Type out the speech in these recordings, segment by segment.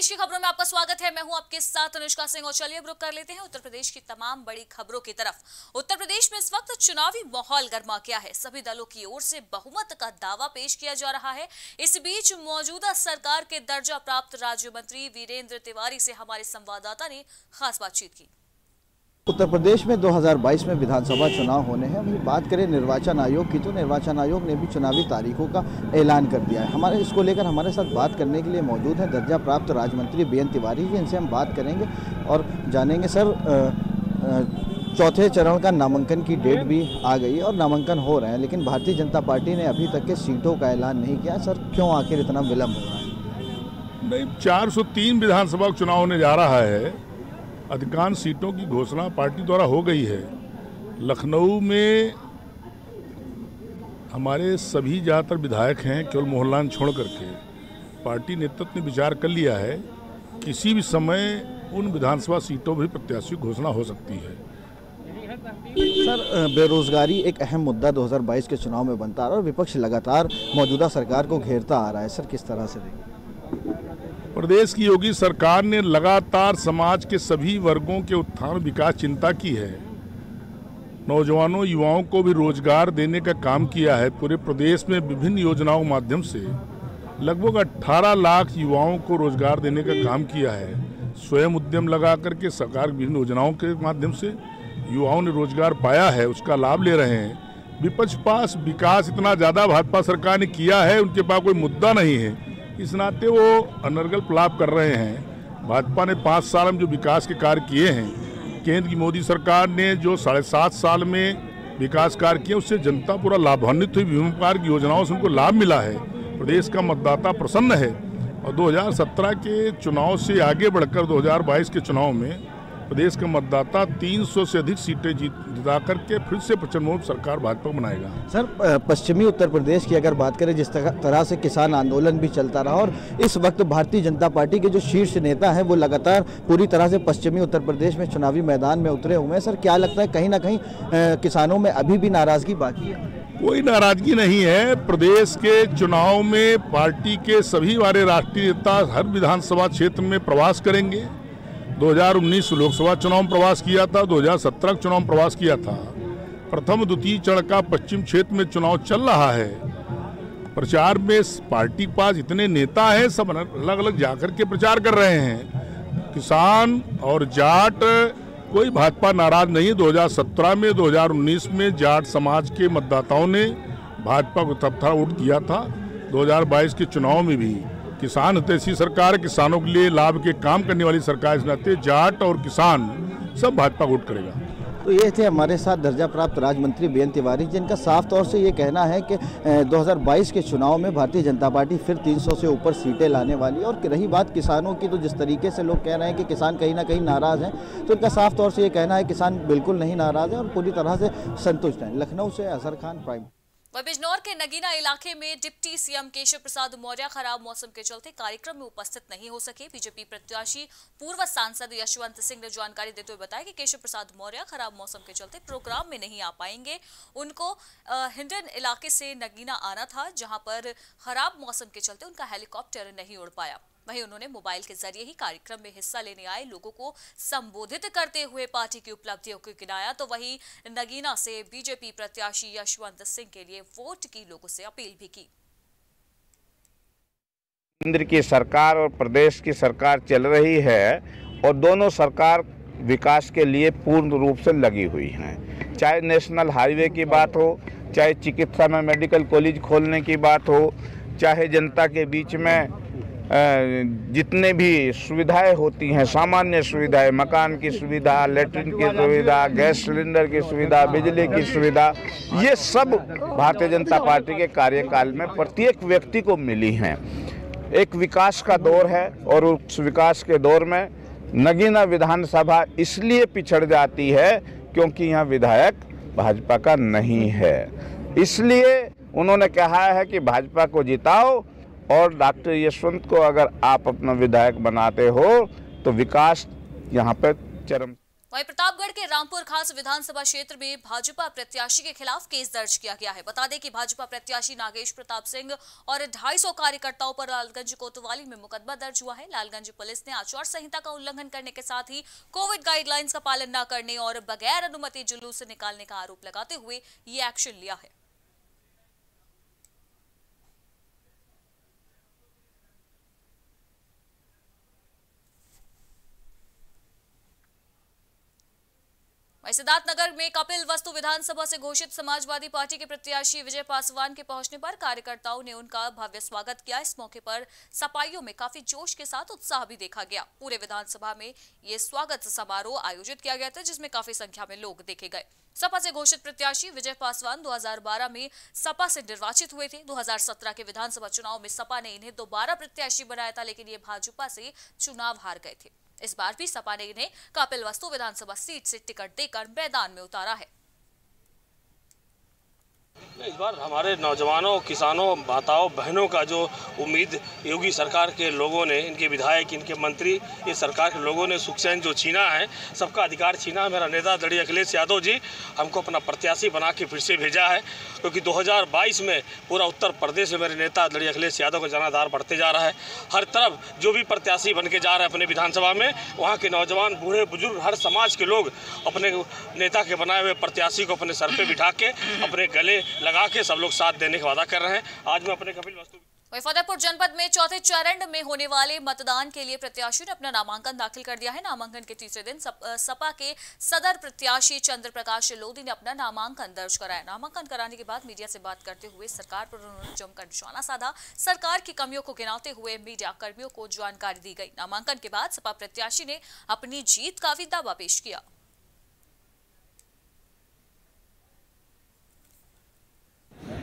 प्रदेश की खबरों में आपका स्वागत है। मैं हूँ आपके साथ अनुष्का सिंह और चलिए रुक कर लेते हैं उत्तर प्रदेश की तमाम बड़ी खबरों की तरफ़। उत्तर प्रदेश में इस वक्त चुनावी माहौल गर्मा गया है। सभी दलों की ओर से बहुमत का दावा पेश किया जा रहा है। इस बीच मौजूदा सरकार के दर्जा प्राप्त राज्य मंत्री वीरेंद्र तिवारी से हमारे संवाददाता ने खास बातचीत की। उत्तर प्रदेश में 2022 में विधानसभा चुनाव होने हैं। वहीं बात करें निर्वाचन आयोग की तो निर्वाचन आयोग ने भी चुनावी तारीखों का ऐलान कर दिया है। हमारे, इसको लेकर हमारे साथ बात करने के लिए मौजूद हैं दर्जा प्राप्त राज्य मंत्री बीएन तिवारी जी। इनसे हम बात करेंगे और जानेंगे, सर चौथे चरण का नामांकन की डेट भी आ गई और नामांकन हो रहे हैं, लेकिन भारतीय जनता पार्टी ने अभी तक के सीटों का ऐलान नहीं किया। सर, क्यों आखिर इतना विलम्ब हो रहा है? नहीं 403 विधानसभा चुनाव होने जा रहा है। अधिकांश सीटों की घोषणा पार्टी द्वारा हो गई है। लखनऊ में हमारे सभी ज़्यादातर विधायक हैं, केवल मोहल्लान छोड़ करके। पार्टी नेतृत्व ने विचार कर लिया है, किसी भी समय उन विधानसभा सीटों पर प्रत्याशी घोषणा हो सकती है। सर बेरोजगारी एक अहम मुद्दा 2022 के चुनाव में बनता है और विपक्ष लगातार मौजूदा सरकार को घेरता आ रहा है। सर, किस तरह से देखें प्रदेश की योगी सरकार ने लगातार समाज के सभी वर्गों के उत्थान विकास चिंता की है। नौजवानों, युवाओं को भी रोज़गार देने का काम किया है। पूरे प्रदेश में विभिन्न योजनाओं के माध्यम से लगभग 18 लाख युवाओं को रोज़गार देने का काम किया है। स्वयं उद्यम लगा करके सरकार विभिन्न योजनाओं के माध्यम से युवाओं ने रोज़गार पाया है, उसका लाभ ले रहे हैं। विपक्ष पास विकास इतना ज़्यादा भाजपा सरकार ने किया है, उनके पास कोई मुद्दा नहीं है। इस नाते वो अनर्गल लाभ कर रहे हैं। भाजपा ने पाँच साल में जो विकास के कार्य किए हैं, केंद्र की मोदी सरकार ने जो साढ़े सात साल में विकास कार्य किए, उससे जनता पूरा लाभान्वित हुई। विभिन्न प्रकार की योजनाओं से उनको लाभ मिला है। प्रदेश का मतदाता प्रसन्न है। और 2017 के चुनाव से आगे बढ़कर 2022 के चुनाव में प्रदेश के मतदाता 300 से अधिक सीटें जीत जिता करके फिर से प्रचंड सरकार भाजपा बनाएगा। सर पश्चिमी उत्तर प्रदेश की अगर बात करें जिस तरह से किसान आंदोलन भी चलता रहा और इस वक्त भारतीय जनता पार्टी के जो शीर्ष नेता हैं वो लगातार पूरी तरह से पश्चिमी उत्तर प्रदेश में चुनावी मैदान में उतरे हुए हैं। सर क्या लगता है कहीं ना कहीं किसानों में अभी भी नाराज़गी बाकी है? कोई नाराज़गी नहीं है। प्रदेश के चुनाव में पार्टी के सभी वाले राष्ट्रीय नेता हर विधानसभा क्षेत्र में प्रवास करेंगे। 2019 लोकसभा चुनाव प्रवास किया था 2017 चुनाव प्रवास किया था। प्रथम द्वितीय चरण का पश्चिम क्षेत्र में चुनाव चल रहा है। प्रचार में पार्टी पास इतने नेता हैं, सब अलग अलग जाकर के प्रचार कर रहे हैं। किसान और जाट, कोई भाजपा नाराज़ नहीं 2017 में 2019 में जाट समाज के मतदाताओं ने भाजपा को तब था। वोट किया था 2022 के चुनाव में भी किसान हितैषी सरकार किसानों के लिए लाभ के काम करने वाली सरकार इस नाते जाट और किसान सब भाजपा वोट करेगा। तो ये थे हमारे साथ दर्जा प्राप्त राज्य मंत्री बी तिवारी जिनका साफ़ तौर से ये कहना है कि अ, 2022 के चुनाव में भारतीय जनता पार्टी फिर 300 से ऊपर सीटें लाने वाली। है और रही बात किसानों की तो जिस तरीके से लोग कह रहे हैं कि किसान कहीं ना कहीं नाराज़ हैं तो इनका साफ़ तौर से ये कहना है किसान बिल्कुल नहीं नाराज़ है और पूरी तरह से संतुष्ट हैं। लखनऊ से असर खान प्राइम। वह बिजनौर के नगीना इलाके में डिप्टी सीएम केशव प्रसाद मौर्य खराब मौसम के चलते कार्यक्रम में उपस्थित नहीं हो सके। बीजेपी प्रत्याशी पूर्व सांसद यशवंत सिंह ने जानकारी देते हुए बताया कि केशव प्रसाद मौर्य खराब मौसम के चलते प्रोग्राम में नहीं आ पाएँगे। उनको हिंडन इलाके से नगीना आना था, जहाँ पर खराब मौसम के चलते उनका हेलीकॉप्टर नहीं उड़ पाया। वहीं उन्होंने मोबाइल के ज़रिए ही कार्यक्रम में हिस्सा लेने आए लोगों को संबोधित करते हुए पार्टी की उपलब्धियों को गिनाया। तो वहीं नगीना से बीजेपी प्रत्याशी यशवंत सिंह के लिए वोट की लोगों से अपील भी की। केंद्र की सरकार और प्रदेश की सरकार चल रही है और दोनों सरकार विकास के लिए पूर्ण रूप से लगी हुई हैं। चाहे नेशनल हाईवे की बात हो, चाहे चिकित्सा में मेडिकल कॉलेज खोलने की बात हो, चाहे जनता के बीच में जितने भी सुविधाएँ होती हैं, सामान्य सुविधाएँ, मकान की सुविधा, लेटरिन की सुविधा, गैस सिलेंडर की सुविधा, बिजली की सुविधा, ये सब भारतीय जनता पार्टी के कार्यकाल में प्रत्येक व्यक्ति को मिली हैं। एक विकास का दौर है और उस विकास के दौर में नगीना विधानसभा इसलिए पिछड़ जाती है क्योंकि यहाँ विधायक भाजपा का नहीं है। इसलिए उन्होंने कहा है कि भाजपा को जिताओ और डॉक्टर यशवंत को अगर आप अपना विधायक बनाते हो तो विकास यहाँ पर चरम वहीं प्रतापगढ़ के रामपुर खास विधानसभा क्षेत्र में भाजपा प्रत्याशी के खिलाफ केस दर्ज किया गया है। बता दें कि भाजपा प्रत्याशी नागेश प्रताप सिंह और 250 कार्यकर्ताओं पर लालगंज कोतवाली में मुकदमा दर्ज हुआ है। लालगंज पुलिस ने आचार संहिता का उल्लंघन करने के साथ ही कोविड गाइडलाइंस का पालन न करने और बगैर अनुमति जुलूस निकालने का आरोप लगाते हुए ये एक्शन लिया है। वहीं सिद्धार्थनगर में कपिल वस्तु विधानसभा से घोषित समाजवादी पार्टी के प्रत्याशी विजय पासवान के पहुँचने पर कार्यकर्ताओं ने उनका भव्य स्वागत किया। इस मौके पर सपाइयों में काफ़ी जोश के साथ उत्साह भी देखा गया। पूरे विधानसभा में ये स्वागत समारोह आयोजित किया गया था, जिसमें काफ़ी संख्या में लोग देखे गए। सपा से घोषित प्रत्याशी विजय पासवान 2012 में सपा से निर्वाचित हुए थे। 2017 के विधानसभा चुनाव में सपा ने इन्हें दोबारा प्रत्याशी बनाया था, लेकिन ये भाजपा से चुनाव हार गए थे। इस बार भी सपा ने इन्हें कपिल वस्तु विधानसभा सीट से टिकट देकर मैदान में उतारा है। इस बार हमारे नौजवानों, किसानों, माताओं, बहनों का जो उम्मीद योगी सरकार के लोगों ने, इनके विधायक, इनके मंत्री, इस सरकार के लोगों ने सुख चैन जो छीना है, सबका अधिकार छीना। है मेरा नेता दड़ी अखिलेश यादव जी हमको अपना प्रत्याशी बना के फिर से भेजा है, क्योंकि 2022 में पूरा उत्तर प्रदेश में मेरे नेता दड़ी अखिलेश यादव का जनाधार बढ़ते जा रहा है। हर तरफ़ जो भी प्रत्याशी बन के जा रहे हैं अपने विधानसभा में, वहाँ के नौजवान, बूढ़े, बुज़ुर्ग, हर समाज के लोग अपने नेता के बनाए हुए प्रत्याशी को अपने सर पर बिठा के, अपने गले लगा के सब लोग साथ देने का वादा कर रहे हैं। आज मैं अपने कपिल वस्तु वहीं फतेहपुर जनपद में चौथे चरण में होने वाले मतदान के लिए प्रत्याशियों ने अपना नामांकन दाखिल कर दिया है। नामांकन के तीसरे दिन सप, सपा के सदर प्रत्याशी चंद्र प्रकाश लोधी ने अपना नामांकन दर्ज कराया। नामांकन कराने के बाद मीडिया से बात करते हुए सरकार पर उन्होंने जमकर निशाना साधा। सरकार की कमियों को गिनाते हुए मीडिया कर्मियों को जानकारी दी गई। नामांकन के बाद सपा प्रत्याशी ने अपनी जीत का भी दावा पेश किया।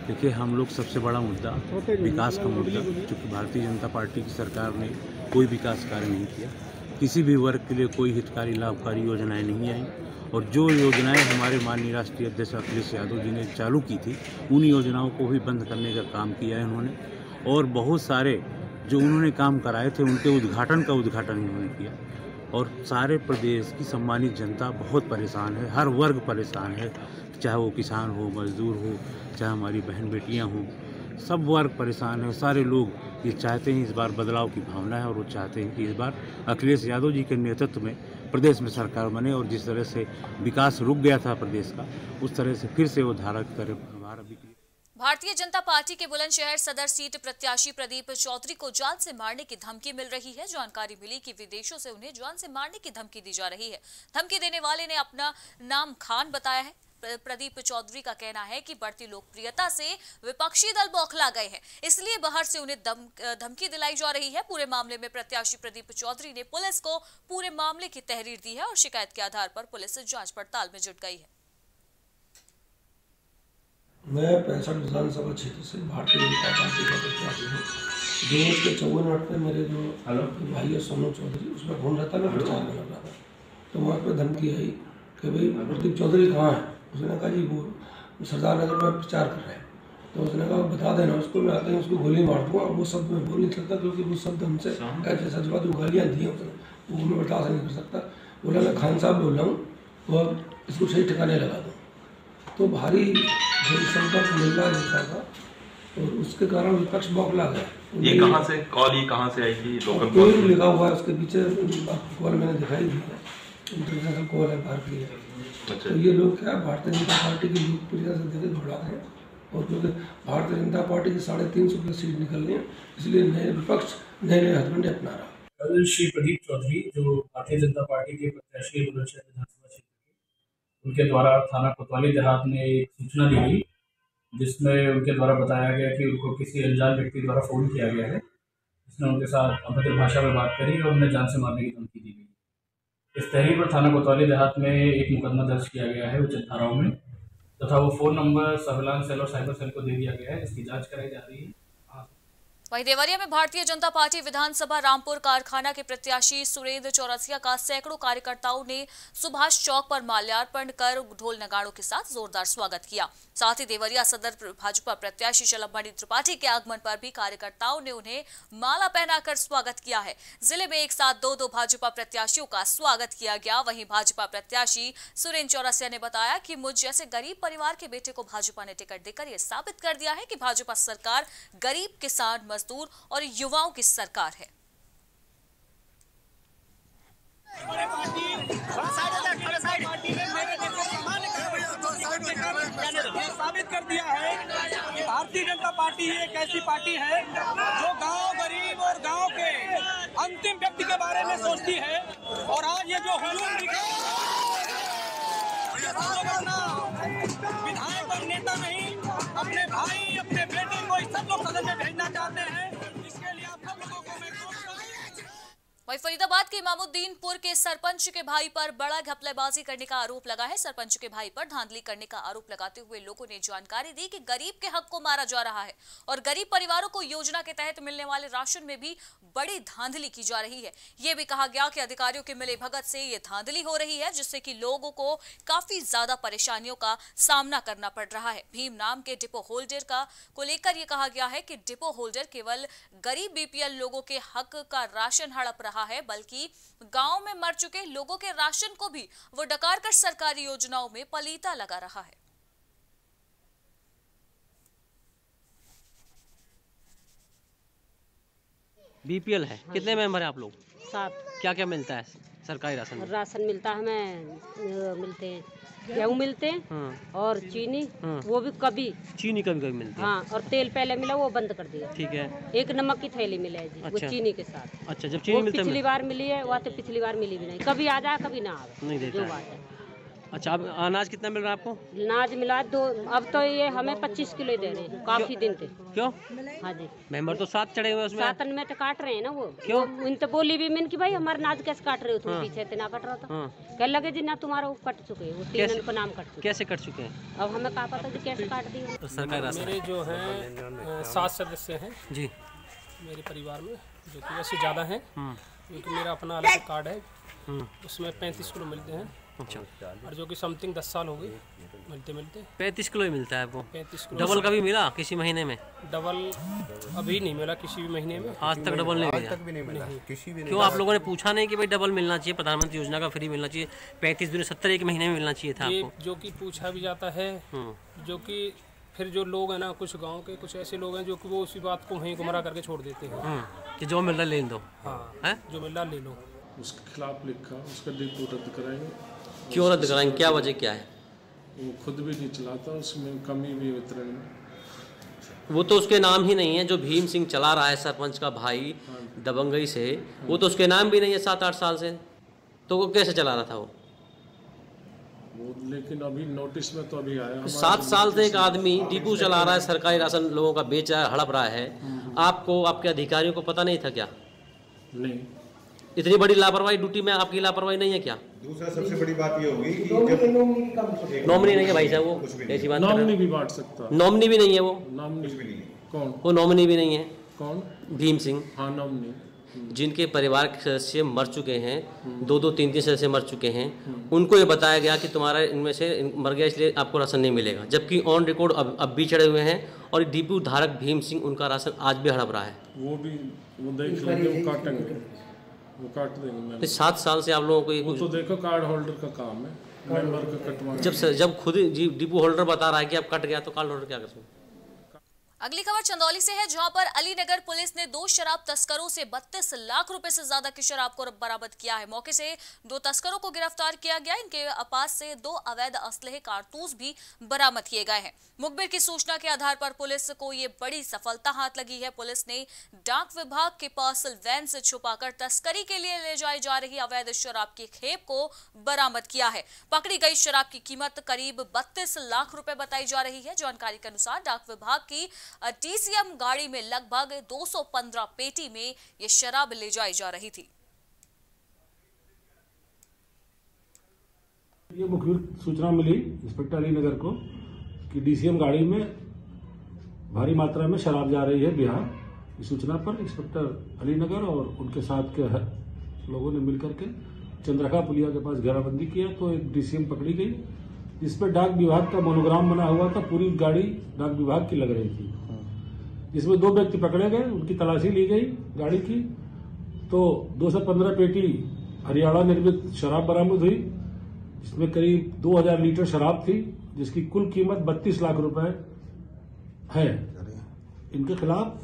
देखिए, हम लोग सबसे बड़ा मुद्दा विकास का मुद्दा चूँकि भारतीय जनता पार्टी की सरकार ने कोई विकास कार्य नहीं किया। किसी भी वर्ग के लिए कोई हितकारी, लाभकारी योजनाएँ नहीं आई। और जो योजनाएँ हमारे माननीय राष्ट्रीय अध्यक्ष अखिलेश यादव जी ने चालू की थी, उन योजनाओं को भी बंद करने का काम किया है उन्होंने। और बहुत सारे जो उन्होंने काम कराए थे, उनके उद्घाटन का उद्घाटन उन्होंने किया। और सारे प्रदेश की सम्मानित जनता बहुत परेशान है, हर वर्ग परेशान है, चाहे वो किसान हो, मजदूर हो, चाहे हमारी बहन बेटियाँ हों, सब वर्ग परेशान है, सारे लोग ये चाहते हैं इस बार बदलाव की भावना है और वो चाहते हैं कि इस बार अखिलेश यादव जी के नेतृत्व में प्रदेश में सरकार बने और जिस तरह से विकास रुक गया था प्रदेश का, उस तरह से फिर से वो धारा की भी भारतीय जनता पार्टी के बुलंदशहर सदर सीट प्रत्याशी प्रदीप चौधरी को जान से मारने की धमकी मिल रही है। जानकारी मिली कि विदेशों से उन्हें जान से मारने की धमकी दी जा रही है। धमकी देने वाले ने अपना नाम खान बताया है। प्रदीप चौधरी का कहना है कि बढ़ती लोकप्रियता से विपक्षी दल बौखला गए हैं। इसलिए बाहर से उन्हें धमकी दिलाई जा रही है। पूरे मामले में प्रत्याशी प्रदीप चौधरी ने पुलिस को पूरे मामले की तहरीर दी है और शिकायत के आधार पर पुलिस जाँच पड़ताल में जुट गई है। मैं पैंसठ विधानसभा क्षेत्र से भारतीय जनता पार्टी का प्रत्याशी हूँ। जो उसके चौवन मिनट में मेरे जो भाई है सोनू चौधरी उसमें घूम रहा था मैं प्रचार में लग रहा था तो वहाँ पर धमकी आई कि भाई प्रदीप चौधरी कहाँ है? उसने कहा जी वो सरदार नगर में प्रचार कर रहे हैं। तो उसने कहा बता देना उसको मैं आते ही उसको गोली मार दूँगा वो शब्द मैं बोल नहीं सकता क्योंकि वो शब्द हमसे ऐसे सच बात गालियाँ दी हैं उसने। वो मैं बर्दाश्त नहीं कर सकता। बोला मैं खान साहब बोल रहा हूँ और इसको सही ठिकाने लगा तो भारी जनसंपर्क मिल रहा जनता का और उसके कारण विपक्ष बौखला गया। ये कहाँ से? कॉल ये कहाँ से आई थी लोकल कॉल लिखा हुआ है उसके पीछे कॉल मैंने दिखाई दी है। इंटरनेशनल कॉल है भारतीय अच्छा। तो ये लोग क्या भारतीय जनता पार्टी की लोकप्रियता से देखे घबरा रहे हैं और क्योंकि भारतीय जनता पार्टी की साढ़े तीन सौ प्लस सीट निकल रही है इसलिए नए विपक्ष नए नए हथकंडे अपना रहा। कल श्री प्रदीप चौधरी जो भारतीय जनता पार्टी के प्रत्याशी के उनके द्वारा थाना कोतवाली देहात में एक सूचना दी गई, जिसमें उनके द्वारा बताया गया कि उनको किसी अनजान व्यक्ति द्वारा फ़ोन किया गया है। जिसने उनके साथ अभद्र भाषा में बात करी और उन्हें जान से मारने की धमकी दी गई। इस तहरीर पर थाना कोतवाली देहात में एक मुकदमा दर्ज किया गया है उचित धाराओं में, तथा वो फ़ोन नंबर सर्विलांस सेल और साइबर सेल को दे दिया गया है इसकी जाँच कराई जा रही है। वहीं देवरिया में भारतीय जनता पार्टी विधानसभा रामपुर कारखाना के प्रत्याशी सुरेंद्र चौरसिया का सैकड़ों कार्यकर्ताओं ने सुभाष चौक पर माल्यार्पण कर ढोल नगाड़ों के साथ जोरदार स्वागत किया। साथ ही देवरिया सदर भाजपा प्रत्याशी शलभमणि त्रिपाठी के आगमन पर भी कार्यकर्ताओं ने उन्हें माला पहनाकर स्वागत किया है। ज़िले में एक साथ दो दो भाजपा प्रत्याशियों का स्वागत किया गया। वहीं भाजपा प्रत्याशी सुरेंद्र चौरसिया ने बताया कि मुझ जैसे गरीब परिवार के बेटे को भाजपा ने टिकट देकर यह साबित कर दिया है कि भाजपा सरकार गरीब किसान मजदूर और युवाओं की सरकार है। साबित कर दिया है कि भारतीय जनता पार्टी एक ऐसी पार्टी है जो गाँव गरीब और गाँव के अंतिम व्यक्ति के बारे में सोचती है और आज ये जो हुजूम विधायक और नेता नहीं, अपने भाई, अपने लोग सदन में भेजना चाहते हैं वहीं फरीदाबाद के इमामुद्दीनपुर के सरपंच के भाई पर बड़ा घपलेबाजी करने का आरोप लगा है। सरपंच के भाई पर धांधली करने का आरोप लगाते हुए लोगों ने जानकारी दी कि गरीब के हक को मारा जा रहा है और गरीब परिवारों को योजना के तहत मिलने वाले राशन में भी बड़ी धांधली की जा रही है। ये भी कहा गया कि अधिकारियों के मिले भगत से ये धांधली हो रही है, जिससे कि लोगों को काफ़ी ज़्यादा परेशानियों का सामना करना पड़ रहा है। भीम नाम के डिपो होल्डर का को लेकर यह कहा गया है कि डिपो होल्डर केवल गरीब बीपीएल लोगों के हक का राशन हड़प रहा है बल्कि गाँव में मर चुके लोगों के राशन को भी वो डकार कर सरकारी योजनाओं में पलीता लगा रहा है। बीपीएल है। कितने मेंबर हैं आप लोग? सात। क्या क्या मिलता है? सरकारी राशन राशन मिलता है हमें मिलते हैं। गेहूँ मिलते हैं हाँ। और चीनी हाँ। वो भी कभी। चीनी कभी कभी मिलती है। हाँ और तेल पहले मिला वो बंद कर दिया। ठीक है। एक नमक की थैली मिला है जी अच्छा। वो चीनी के साथ। अच्छा जब चीनी मिलता पिछली बार मिली है वहाँ तो पिछली बार मिली भी नहीं। कभी आ जाए कभी ना आवे। नहीं जो बात है। अच्छा अब अनाज कितना मिल रहा है आपको? अनाज मिला दो अब तो ये हमें पच्चीस किलो दे रहे हैं काफ़ी दिन थे क्यों? हाँ जी। मेंबर तो सात चढ़े हुए उसमें। सातन में तो काट रहे हैं ना वो। क्यों? वो इनसे बोली भी मैंने कि भाई हमारा अनाज कैसे काट रहे हो तुम? हाँ। पीछे ना कट रहा था। हाँ। कह लगे जी ना तुम्हारा वो कट चुके वो तीन को नाम कट चुके कैसे कट चुके हैं? अब हमें कहा पता जी कैसे काट दिए तो सरकारी मेरे जो है सात सदस्य है। जी। मेरे परिवार में जो कि वैसे ज़्यादा हैं। हम्म क्योंकि मेरा अपना अलग कार्ड है। हम्म उसमें पैंतीस किलो मिलते हैं। अच्छा। और जो कि समथिंग दस साल हो गई मिलते मिलते। पैंतीस किलो ही मिलता है वो पैंतीस किलो। डबल कभी मिला किसी महीने में? डबल अभी नहीं मिला किसी भी महीने में। आज तक डबल नहीं मिला। भी नहीं मिला किसी भी क्यों आप लोगों ने पूछा नहीं कि भाई डबल मिलना चाहिए प्रधानमंत्री योजना का फ्री मिलना चाहिए पैंतीस दिन सत्तर एक महीने में मिलना चाहिए था आपको? जो कि पूछा भी जाता है हम्म। जो कि फिर जो लोग हैं ना कुछ गाँव के कुछ ऐसे लोग हैं जो कि वो उसी बात को वहीं गुमराह करके छोड़ देते हैं। हम्म कि जो मिल रहा है लेन दो हाँ है? जो मिल रहा ले लो। उसके खिलाफ लिखा उसका डिपो रद्द कराएँगे। क्यों रद्द कराएँगे क्या वजह क्या है? वो खुद भी नहीं चलाता उसमें कमी भी वितरण। वो तो उसके नाम ही नहीं है जो भीम सिंह चला रहा है सरपंच का भाई दबंगई से वो तो उसके नाम भी नहीं है सात आठ साल से। तो वो कैसे चला रहा था वो? वो लेकिन अभी नोटिस में तो अभी आया सात साल से एक आदमी डिपू चला रहा है सरकारी राशन लोगों का बेच रहा है। हड़प रहा है। आपको आपके अधिकारियों को पता नहीं था क्या? नहीं। इतनी बड़ी लापरवाही ड्यूटी में आपकी लापरवाही नहीं है क्या? दूसरा सबसे बड़ी बात ये होगी कि जब नॉमिनी नहीं है भाई साहब वो ऐसी बात नॉमिनी भी बांट सकता नॉमिनी भी नहीं है वो। नॉमिनी भी नहीं कौन? वो नॉमिनी भी नहीं है। कौन? भीम सिंह। हाँ नॉमिनी जिनके परिवार के सदस्य मर चुके हैं दो दो तीन तीन सदस्य मर चुके हैं उनको ये बताया गया कि तुम्हारा इनमें से मर गया इसलिए आपको राशन नहीं मिलेगा। जबकि ऑन रिकॉर्ड अब अब भी चढ़े हुए हैं और डीपू धारक भीम सिंह उनका राशन आज भी हड़प रहा है। वो भी वो देख लेंगे वो काट देंगे मैं तो सात साल से आप लोगों को वो तो देखो कार्ड होल्डर का काम है मेंबर का कटवाना जब से- जब खुद ही जी डिपो होल्डर बता रहा है कि आप कट गया तो कार्ड होल्डर क्या कर सकते? अगली खबर चंदौली से है, जहाँ पर अलीनगर पुलिस ने दो शराब तस्करों से 32 लाख रुपए से ज़्यादा की शराब को बरामद किया है। मौके से दो तस्करों को गिरफ़्तार किया गया। इनके पास से दो अवैध असलहे कारतूस भी बरामद किए गए हैं। मुखबिर की सूचना के आधार पर पुलिस को ये बड़ी सफलता हाथ लगी है। पुलिस ने डाक विभाग के पार्सल वैन से छुपाकर तस्करी के लिए ले जाई जा रही अवैध शराब की खेप को बरामद किया है। पकड़ी गई शराब की कीमत करीब 32 लाख रुपए बताई जा रही है। जानकारी के अनुसार डाक विभाग की टीसीएम गाड़ी में लगभग 215 पेटी में ये शराब ले जाई जा रही थी। ये सूचना मिली इंस्पेक्टर अली नगर को कि डीसीएम गाड़ी में भारी मात्रा में शराब जा रही है बिहार। इस सूचना पर इंस्पेक्टर अलीनगर और उनके साथ के लोगों ने मिलकर के चंद्रखा पुलिया के पास घेराबंदी किया तो एक डीसीएम पकड़ी गई जिसपे डाक विभाग का मोनोग्राम बना हुआ था। पूरी गाड़ी डाक विभाग की लग रही थी। जिसमें दो व्यक्ति पकड़े गए, उनकी तलाशी ली गई गाड़ी की। तो 215 पेटी हरियाणा निर्मित शराब बरामद हुई, जिसमें करीब 2000 लीटर शराब थी, जिसकी कुल कीमत 32 लाख रुपए है। इनके खिलाफ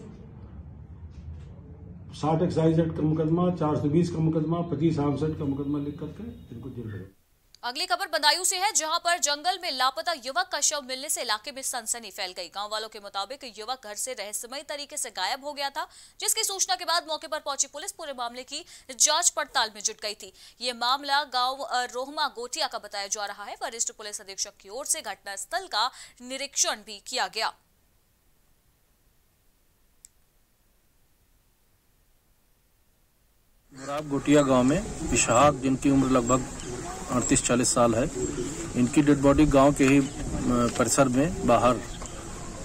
साठ एक्साइज एक्ट का मुकदमा, चार सौ बीस का मुकदमा, पच्चीस आर्म्स एक्ट का मुकदमा लिख करके इनको जेल भेजा। अगली खबर बदायूं से है, जहाँ पर जंगल में लापता युवक का शव मिलने से इलाके में सनसनी फैल गई। गाँव वालों के मुताबिक युवक घर से रहस्यमय तरीके से गायब हो गया था, जिसकी सूचना के बाद मौके पर पहुँची पुलिस। पूरे मामले की जाँच पड़ताल में जुट गई थी। ये मामला गाँव रोहमा गोटिया का बताया जा रहा है। वरिष्ठ पुलिस अधीक्षक की ओर से घटनास्थल का निरीक्षण भी किया गया। गोटिया गाँव में विशाख, जिनकी उम्र लगभग अड़तीस चालीस साल है। इनकी डेड बॉडी गाँव के ही परिसर में बाहर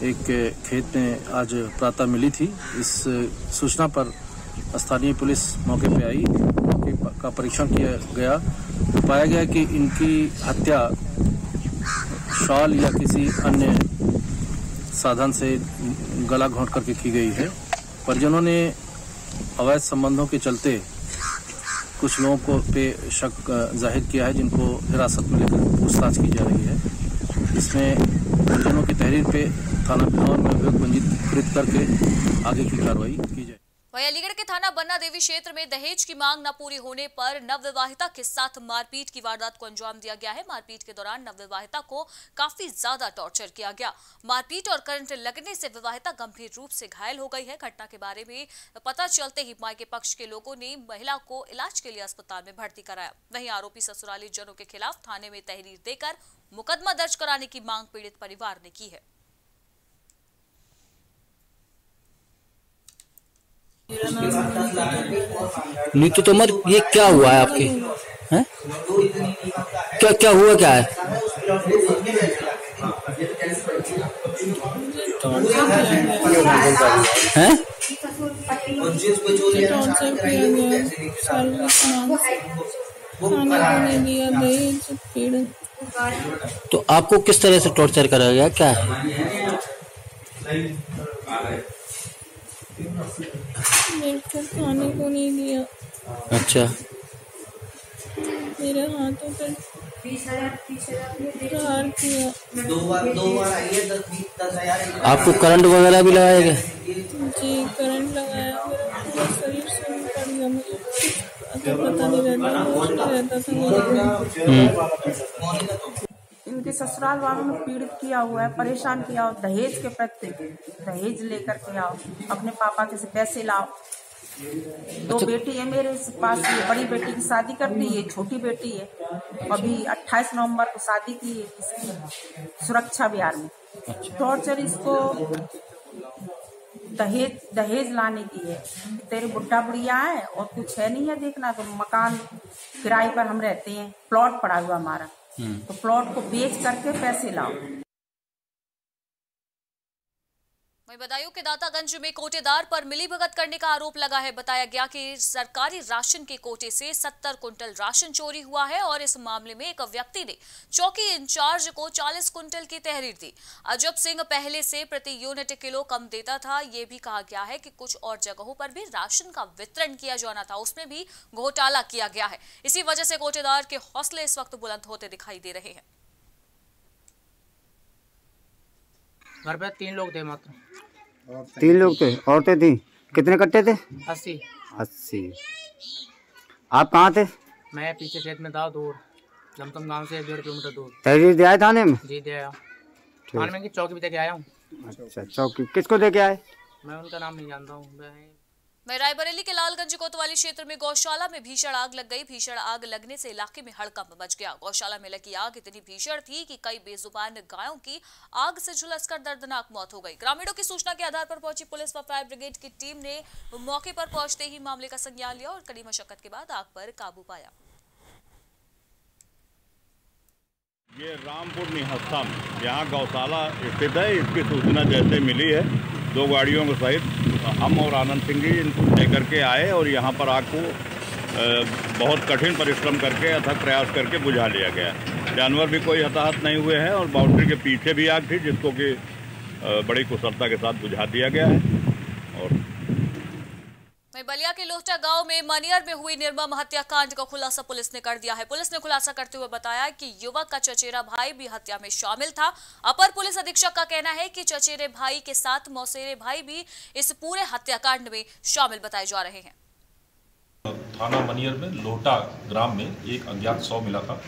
एक खेत में आज प्रातः मिली थी। इस सूचना पर स्थानीय पुलिस मौके पर आई, मौके का परीक्षण किया गया। पाया गया कि इनकी हत्या शॉल या किसी अन्य साधन से गला घोंट करके की गई है। परिजनों ने अवैध संबंधों के चलते कुछ लोगों को पे शक ज़ाहिर किया है, जिनको हिरासत में लेकर पूछताछ की जा रही है। इसमें परिजनों की तहरीर पे थाना बिलौर में अभियोग पंजीकृत करके आगे की कार्रवाई वहीं अलीगढ़ के थाना बन्ना देवी क्षेत्र में दहेज की मांग न पूरी होने पर नवविवाहिता के साथ मारपीट की वारदात को अंजाम दिया गया है। मारपीट के दौरान नवविवाहिता को काफ़ी ज़्यादा टॉर्चर किया गया। मारपीट और करंट लगने से विवाहिता गंभीर रूप से घायल हो गई है। घटना के बारे में पता चलते ही मायके पक्ष के लोगों ने महिला को इलाज के लिए अस्पताल में भर्ती कराया। वहीं आरोपी ससुराली जनों के खिलाफ थाने में तहरीर देकर मुकदमा दर्ज कराने की मांग पीड़ित परिवार ने की है। नीतू तोमर, ये क्या हुआ है आपके? हैं? क्या क्या हुआ क्या है? हैं? तो आपको किस तरह से टॉर्चर करा गया? क्या है? मेरे को खाने को नहीं दिया। अच्छा। मेरे हाथों पे प्रहार किया आपको करंट वगैरह भी लगाया गया जी करंट लगाया। मेरा पूरा शरीर सुन पड़ गया मुझे पता नहीं रहता। था मेरे। इनके ससुराल वालों ने पीड़ित किया हुआ है परेशान किया हो दहेज के प्रति दहेज लेकर के आओ अपने पापा के से पैसे लाओ। दो बेटी है मेरे पास ये बड़ी बेटी की शादी कर दी ये छोटी बेटी है। अभी 28 नवंबर को शादी की है इसकी सुरक्षा बिहार में। टॉर्चर इसको दहेज दहेज लाने की है। तेरे बुढ़ा बुढ़िया है और कुछ है नहीं है देखना तो मकान किराए पर हम रहते हैं प्लॉट पड़ा हुआ हमारा। तो प्लॉट को बेच करके पैसे लाओ। वहीं बदायूं के दातागंज में कोटेदार पर मिलीभगत करने का आरोप लगा है। बताया गया कि सरकारी राशन के कोटे से 70 कुंटल राशन चोरी हुआ है और इस मामले में एक व्यक्ति ने चौकी इंचार्ज को 40 कुंटल की तहरीर दी। अजब सिंह पहले से प्रति यूनिट किलो कम देता था। ये भी कहा गया है कि कुछ और जगहों पर भी राशन का वितरण किया जाना था। उसमें भी घोटाला किया गया है। इसी वजह से कोटेदार के हौसले इस वक्त बुलंद होते दिखाई दे रहे हैं। घर पे तीन लोग थे मात्र। तीन लोग थे? औरतें थी? कितने कट्टे थे? अस्सी। अस्सी। आप कहाँ थे? मैं पीछे खेत में था दूर। लमसम गाँव से एक डेढ़ किलोमीटर दूर। तहरीर दिया है थाने में? जी दिया थाने में की चौकी भी दे के आया हूँ। अच्छा चौकी किसको दे के आए? मैं उनका नाम नहीं जानता हूँ। मैं वहीं रायबरेली के लालगंज कोतवाली क्षेत्र में गौशाला में भीषण आग लग गई। भीषण आग लगने से इलाके में हड़कंप मच गया। गौशाला में लगी आग इतनी भीषण थी कि कई बेजुबान गायों की आग से झुलसकर दर्दनाक मौत हो गई। ग्रामीणों की सूचना के आधार पर पहुँची पुलिस व फायर ब्रिगेड की टीम ने मौके पर पहुँचते ही मामले का संज्ञान लिया और कड़ी मशक्कत के बाद आग पर काबू पाया। ये रामपुर निहस्ता यहाँ गौशाला स्थित है, इसकी सूचना जैसे मिली है। दो गाड़ियों के सहित, हम और आनंद सिंह जी, इनको लेकर के आए और यहाँ पर आग को बहुत कठिन परिश्रम करके, अथक प्रयास करके बुझा लिया गया। जानवर भी कोई हताहत नहीं हुए हैं और बाउंड्री के पीछे भी आग थी, जिसको कि बड़ी कुशलता के साथ बुझा दिया गया है। और वहीं बलिया के लोहटा गाँव में मनियर में हुई निर्मम हत्याकांड का खुलासा पुलिस ने कर दिया है। पुलिस ने खुलासा करते हुए बताया कि युवक का चचेरा भाई भी हत्या में शामिल था। अपर पुलिस अधीक्षक का कहना है कि चचेरे भाई के साथ मौसेरे भाई भी इस पूरे हत्याकांड में शामिल बताए जा रहे हैं। थाना मनियर में लोटा ग्राम में एक अज्ञात सौ मिला था,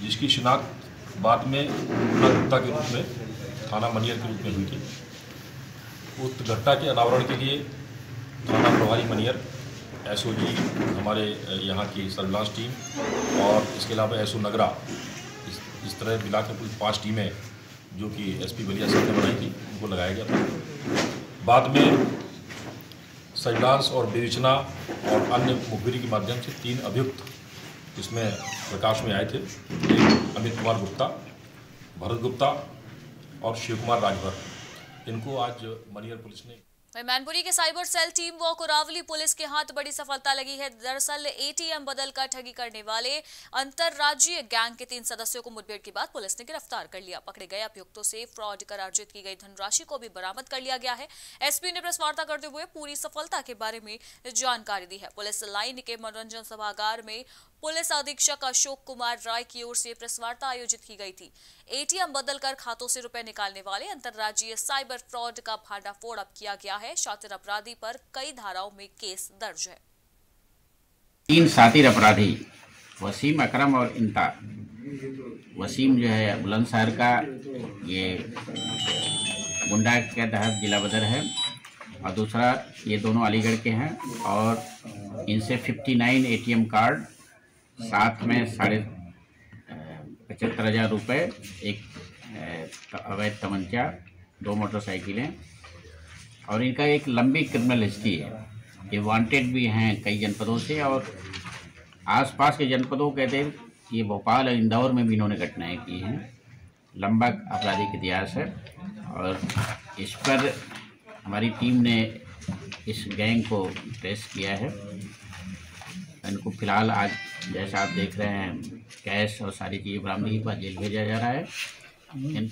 जिसकी शिनाख्त बाद में गुप्ता के रूप में, थाना मनियर के रूप में हुई थी। उक्त घटना के अनावरण के लिए थाना प्रभारी मनियर एसओजी हमारे यहाँ की सर्विलांस टीम और इसके अलावा एसओ नगरा इस, इस तरह मिला के कुल पाँच टीमें जो कि एसपी बलिया सिंह ने बनाई थी उनको लगाया गया था। बाद में सर्विलांस और विवेचना और अन्य मुखबिरी के माध्यम से तीन अभियुक्त इसमें प्रकाश में आए थे अमित कुमार गुप्ता भरत गुप्ता और शिव कुमार राजभर। इनको आज मनियर पुलिस ने मैनपुरी के साइबर सेल टीम व कुरावली पुलिस के हाथ बड़ी सफलता लगी है। दरअसल, एटीएम बदलकर ठगी करने वाले अंतरराज्यीय गैंग के तीन सदस्यों को मुठभेड़ के बाद पुलिस ने गिरफ़्तार कर लिया। पकड़े गए अभियुक्तों से फ्रॉड कर अर्जित की गई धनराशि को भी बरामद कर लिया गया है। एसपी ने प्रेस वार्ता करते हुए पूरी सफलता के बारे में जानकारी दी है। पुलिस लाइन के मनोरंजन सभागार में पुलिस अधीक्षक अशोक कुमार राय की ओर से प्रेस वार्ता आयोजित की गई थी। एटीएम बदलकर खातों से रुपए निकालने वाले अंतर्राज्यीय साइबर फ्रॉड का भांडाफोड़ अब किया गया है। शातिर अपराधी पर कई धाराओं में केस दर्ज है। तीन सातिर अपराधी, वसीम अकरम और इंता वसीम जो है, बुलंदशहर का, ये गुंडा के तहत जिला बदर है और दूसरा, ये दोनों अलीगढ़ के हैं और इनसे 59 एटीएम कार्ड साथ में साढ़े पचहत्तर हज़ार रुपये एक अवैध तमंचा, दो मोटरसाइकिलें, और इनका एक लंबी क्रिमिनल हिस्ट्री है। ये वांटेड भी हैं कई जनपदों से, और आसपास के जनपदों कहते हैं ये भोपाल और इंदौर में भी इन्होंने घटनाएँ की हैं। लंबा आपराधिक इतिहास है, और इस पर हमारी टीम ने इस गैंग को ट्रेस किया है। इनको फ़िलहाल आज जैसा आप देख रहे हैं, कैश और सारी चीज़ें बरामदगी के बाद जेल भेजा जा रहा है। इन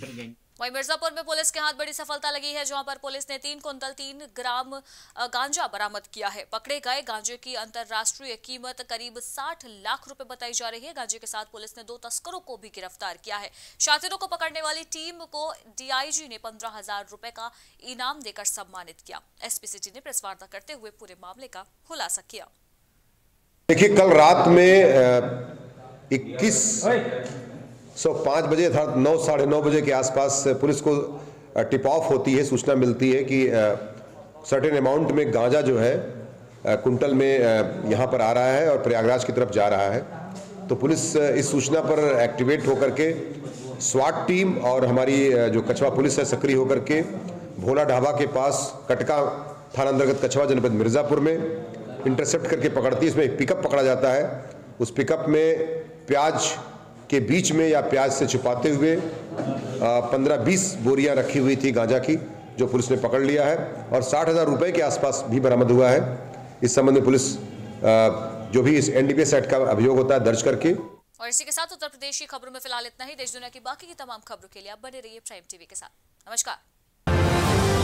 पर मिर्जापुर में पुलिस के हाथ बड़ी सफलता लगी है, जहाँ पर पुलिस ने तीन कुंतल, तीन ग्राम गांजा बरामद किया है। पकड़े गए गांजे की अंतर्राष्ट्रीय कीमत करीब 60 लाख रुपए बताई जा रही है। गांजे के साथ पुलिस ने दो तस्करों को भी गिरफ़्तार किया है। शातिरों को पकड़ने वाली टीम को डीआईजी ने पंद्रह हज़ार रुपए का इनाम देकर सम्मानित किया। एसपी सिटी ने प्रेस वार्ता करते हुए पूरे मामले का खुलासा किया। देखिए, कल रात में इक्कीस सौ पाँच बजे अर्थात नौ, साढ़े नौ बजे के आसपास पुलिस को टिप ऑफ़ होती है, सूचना मिलती है कि सर्टेन अमाउंट में गांजा जो है कुंटल में यहाँ पर आ रहा है और प्रयागराज की तरफ़ जा रहा है। तो पुलिस इस सूचना पर एक्टिवेट होकर के स्वाट टीम और हमारी जो कछवा पुलिस है, सक्रिय होकर के, भोला ढाबा के पास कटका थाना अंतर्गत कछवा जनपद मिर्ज़ापुर में इंटरसेप्ट करके पकड़ती है, इसमें एक पिकअप पकड़ा जाता है। उस पिकअप में प्याज के बीच में या प्याज से छुपाते हुए पंद्रह बीस बोरियाँ रखी हुई थी गांजा की, जो पुलिस ने पकड़ लिया है और साठ हज़ार रुपये के आसपास भी बरामद हुआ है। इस संबंध में पुलिस जो भी इस एनडीपीएस एक्ट का अभियोग होता है, दर्ज करके। और इसी के साथ उत्तर प्रदेश की खबरों में फ़िलहाल इतना ही। देश दुनिया की बाकी की तमाम खबरों के लिए आप बने रहिए प्राइम टीवी के साथ। नमस्कार।